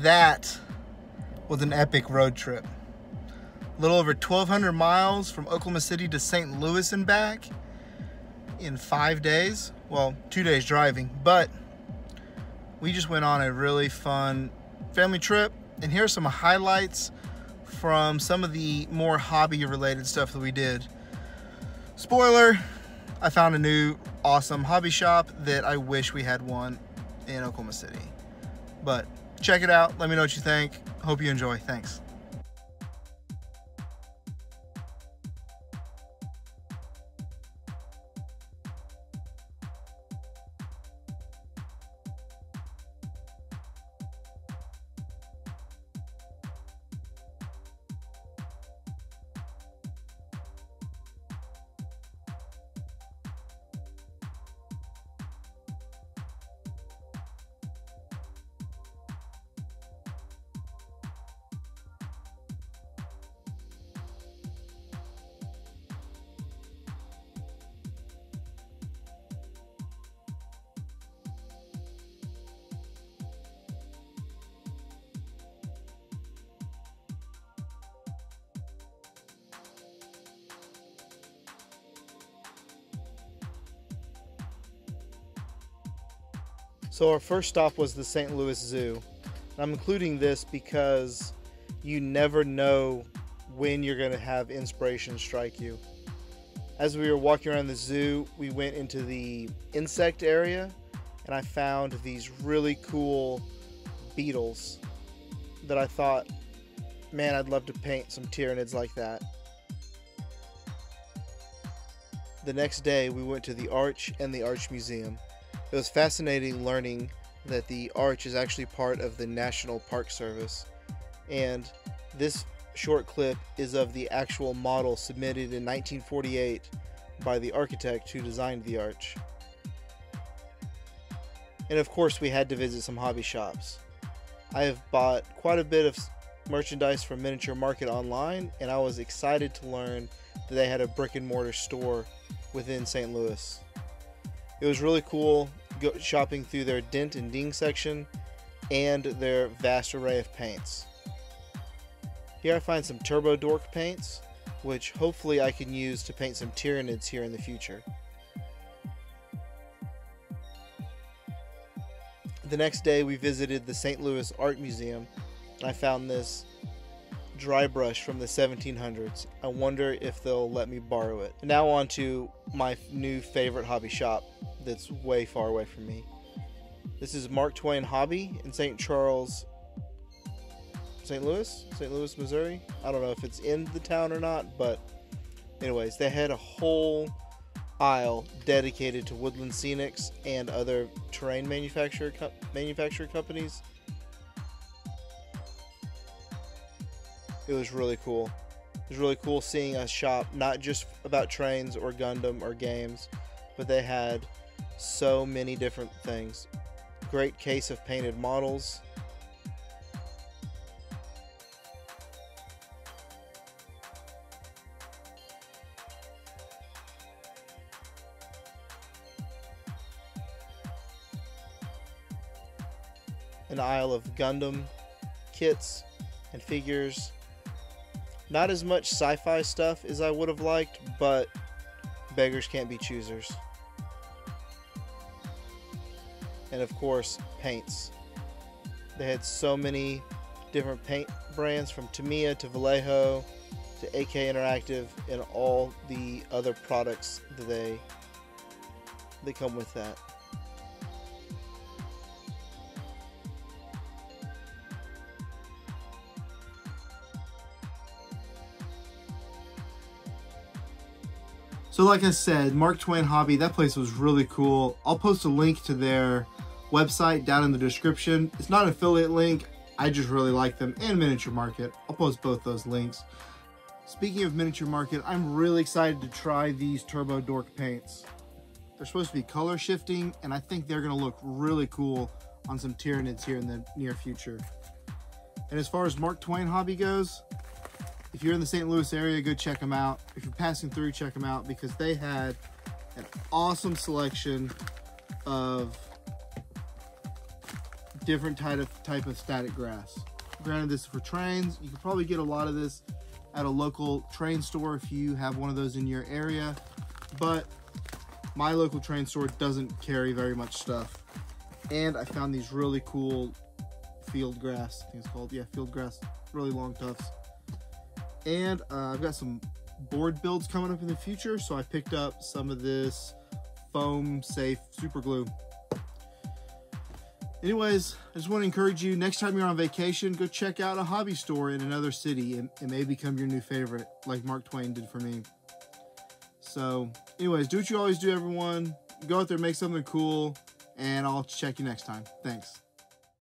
that was an epic road trip. A little over 1,200 miles from Oklahoma City to St. Louis and back in five days. Well, two days driving, but we just went on a really fun family trip. And here are some highlights from some of the more hobby related stuff that we did. Spoiler, I found a new awesome hobby shop that I wish we had one in Oklahoma City. But check it out. Let me know what you think. Hope you enjoy. Thanks. So our first stop was the St. Louis Zoo. I'm including this because you never know when you're going to have inspiration strike you. As we were walking around the zoo, we went into the insect area and I found these really cool beetles that I thought, man, I'd love to paint some tyranids like that. The next day, we went to the Arch and the Arch Museum. It was fascinating learning that the arch is actually part of the National Park Service, and this short clip is of the actual model submitted in 1948 by the architect who designed the arch. And of course, we had to visit some hobby shops. I have bought quite a bit of merchandise from Miniature Market online, and I was excited to learn that they had a brick and mortar store within St. Louis. It was really cool shopping through their dent and ding section and their vast array of paints. Here I find some Turbo Dork paints, which hopefully I can use to paint some Tyranids here in the future. The next day we visited the St. Louis Art Museum I found this dry brush from the 1700s. I wonder if they'll let me borrow it. Now on to my new favorite hobby shop that's way far away from me. This is Mark Twain Hobby in St. Charles, St. Louis, St. Louis, Missouri. I don't know if it's in the town or not, but anyways, they had a whole aisle dedicated to Woodland Scenics and other terrain manufacturer co- manufacturer companies. It was really cool. It was really cool seeing a shop not just about trains or Gundam or games, but they had so many different things. Great case of painted models. An aisle of Gundam kits and figures not as much sci fi stuff as I would have liked, but beggars can't be choosers. And of course, paints. They had so many different paint brands from Tamiya to Vallejo to AK Interactive and all the other products that they they come with that. So, like I said, Mark Twain Hobby, that place was really cool. I'll post a link to their website down in the description. It's not an affiliate link. I just really like them and Miniature Market. I'll post both those links. Speaking of Miniature Market, I'm really excited to try these Turbo Dork paints. They're supposed to be color shifting, and I think they're to look really cool on some Tyranids here in the near future. And as far as Mark Twain hobby goes, if you're in the St. Louis area, go check them out. If you're passing through, check them out because they had an awesome selection of different type of type of static grass. Granted, this is for trains. You can probably get a lot of this at a local train store if you have one of those in your area, but my local train store doesn't carry very much stuff. And I found these really cool field grass, I think it's called, yeah, field grass, really long tufts. And uh, I've got some board builds coming up in the future, so I picked up some of this foam safe super glue. Anyways, I just want to encourage you next time you're on vacation, go check out a hobby store in another city. and it may become your new favorite, like Mark Twain did for me. So, anyways, do what you always do, everyone. Go out there, make something cool, and I'll check you next time. Thanks.